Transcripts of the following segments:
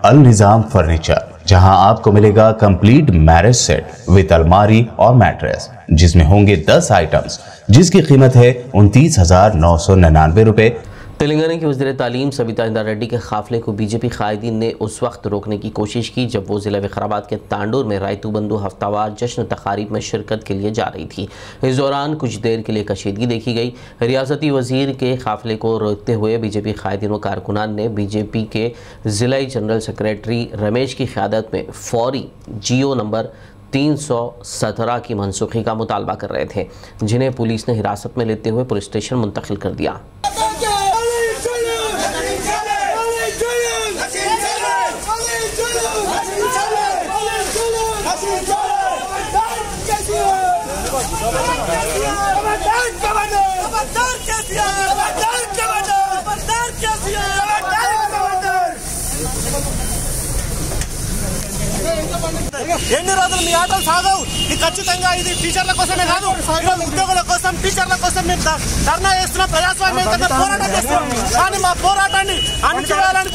अल Nizam furniture, जहाँ आपको मिलेगा कंप्लीट मैरिज सेट विद अलमारी और मैट्रेस, जिसमें होंगे 10 आइटम्स, जिसकी कीमत है उनतीस हज़ार नौ सौ निन्यानवे रुपए। तेलंगाना की वजी तालीम सबिता इंदा रेड्डी के काफिले को बीजेपी कायदीन ने उस वक्त रोकने की कोशिश की, जब वो ज़िला विखराबाद के तांडूर में रायतू बंधु हफ्तावार जश्न तकारीब में शिरकत के लिए जा रही थी। इस दौरान कुछ देर के लिए कशीदगी देखी गई। रियासती वज़ीर के काफिले को रोकते हुए बीजेपी कायदीन व कारकुनान ने बीजेपी के ज़िला जनरल सेक्रेटरी रमेश की क्यादत में फौरी जियो नंबर तीन सौ सत्रह की मनसूखी का मुतालबा कर रहे थे, जिन्हें पुलिस ने हिरासत में लेते हुए पुलिस स्टेशन मुंतकिल कर दिया। ఎన్ని రోజులు మీ ఆటలు సాగవు ఇది ఖచ్చితంగా ఇది టీచర్ల కోసమే కాదు ఉద్యోగుల కోసం టీచర్ల కోసం మేము ధర్నా చేస్తున్నాం ప్రజాస్వామ్యంగా పోరాటం చేస్తున్నాం. కానీ మా పోరాటాన్ని అణచివేయాలని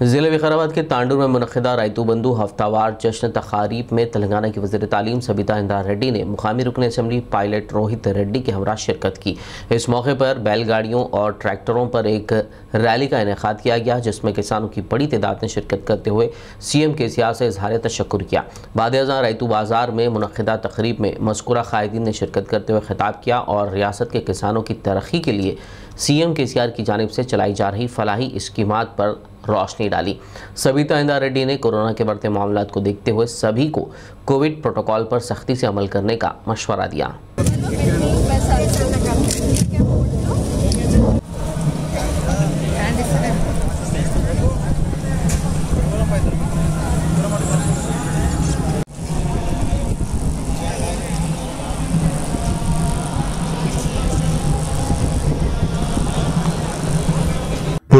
ज़िले विकाराबाद के तांडूर में मुनदा रायतू बंधु हफ्तावार जश्न तकारीब में तेलंगाना की वजी तालीम सबिता इंदार रेड्डी ने मुकामी रुकन असम्बली पायलट रोहित रेड्डी के हमरा शिरकत की। इस मौके पर बैलगाड़ियों और ट्रैक्टरों पर एक रैली का इनका किया गया, जिसमें किसानों की बड़ी तादाद ने शिरकत करते हुए सी एम के सियार से इजहार तशक्र किया। बाद अजा रायतू बाज़ार में मनदा तकरीब में मस्कुरा कायदीन ने शिरकत करते हुए खिताब किया और रियासत के किसानों की तरक्की के लिए सी एम के सी आर की जानब से चलाई जा रही फलाही स्कीमात पर रोशनी डाली। सविता इंदा रेड्डी ने कोरोना के बढ़ते मामला को देखते हुए सभी को कोविड प्रोटोकॉल पर सख्ती से अमल करने का मशवरा दिया।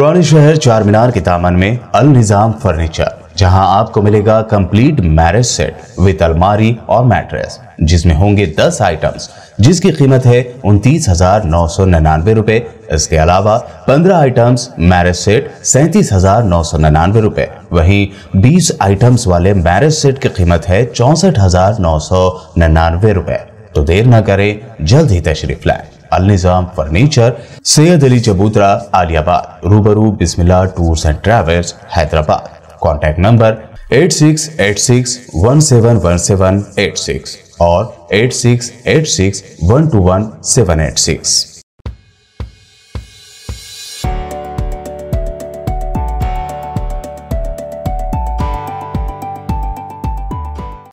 पुराने शहर चार मीनार के दामन में अल निज़ाम फर्नीचर, जहाँ आपको मिलेगा कंप्लीट मैरिज सेट विद अलमारी और मैट्रेस जिसमें होंगे 10 आइटम्स जिसकी कीमत है उनतीस हज़ार नौ सौ निन्यानवे रुपए। इसके अलावा 15 आइटम्स मैरिज सेट सैंतीस हज़ार नौ सौ निन्यानवे रुपए। वहीं 20 आइटम्स वाले मैरिज सेट की कीमत है चौसठ हज़ार नौ सौ निन्यानवे रुपए। तो देर न करें, जल्द ही तशरीफ़ लाएँ। अल निज़ाम फर्नीचर सैयद अली चबूतरा आलियाबाद रूबरू Bismillah tours and travels Hyderabad contact number eight six eight six one seven one seven eight six और eight six eight six one two one seven eight six